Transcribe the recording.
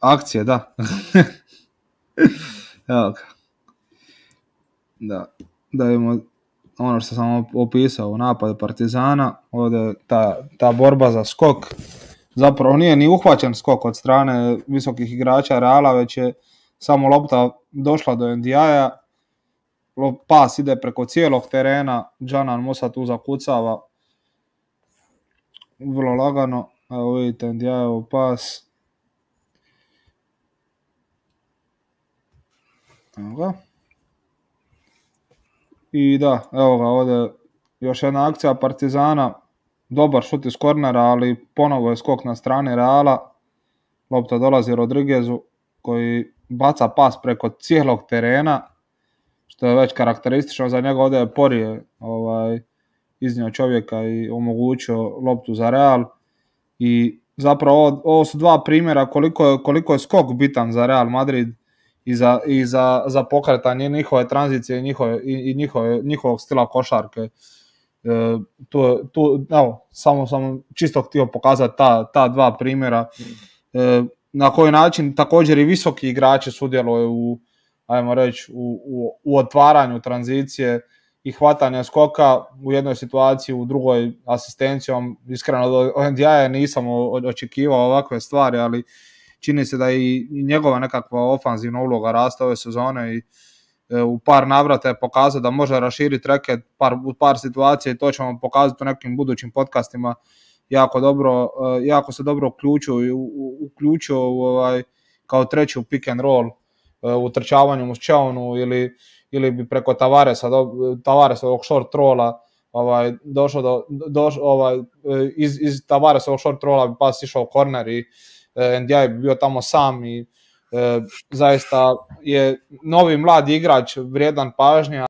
akcije, da. Evo ga. Da, da imamo ono što sam opisao u napadu Partizana, ovdje ta, ta borba za skok, zapravo nije ni uhvaćen skok od strane visokih igrača Reala, već je samo lopta došla do NDI-a, pas ide preko cijelog terena, Džanan Musa tu zakucava. Vrlo lagano, evo vidite ndi pas. Evo ga. I da, evo ga ovdje još jedna akcija Partizana, dobar šut iz kornera, ali ponovo je skok na strani Reala. Lopta dolazi Rodriguezu koji baca pas preko cijelog terena, što je već karakteristično za njega. Ovdje je porije ovaj, iznio čovjeka i omogućio loptu za Real. I zapravo ovo, su dva primjera koliko je, koliko je skok bitan za Real Madrid i za, i za, za pokretanje njihove tranzicije i, njihove, i, njihove, njihovog stila košarke. E, tu, tu, evo, samo sam čisto htio pokazati ta, ta dva primjera e, na koji način također i visoki igrači sudjeluju u, ajmo reći, u, u, u otvaranju tranzicije i hvatanja skoka u jednoj situaciji, u drugoj asistencijom. Iskreno od ja nisam očekivao ovakve stvari, ali čini se da i njegova nekakva ofanzivna uloga raste ove sezone i e, u par navrata je pokazao da može raširiti reket par, u par situacija i to ćemo pokazati u nekim budućim podcastima jako dobro, e, jako se dobro uključio, uključio ovaj, kao treći u pick and roll e, u trčavanju uz Čaunu ili, ili bi preko Tavaresa, Tavaresovog short rolla ovaj, došao do, doš, ovaj, iz, iz Tavaresovog short rolla bi pas išao korner i E, NDI bi bio tamo sam i e, zaista je novi mladi igrač vrijedan pažnja,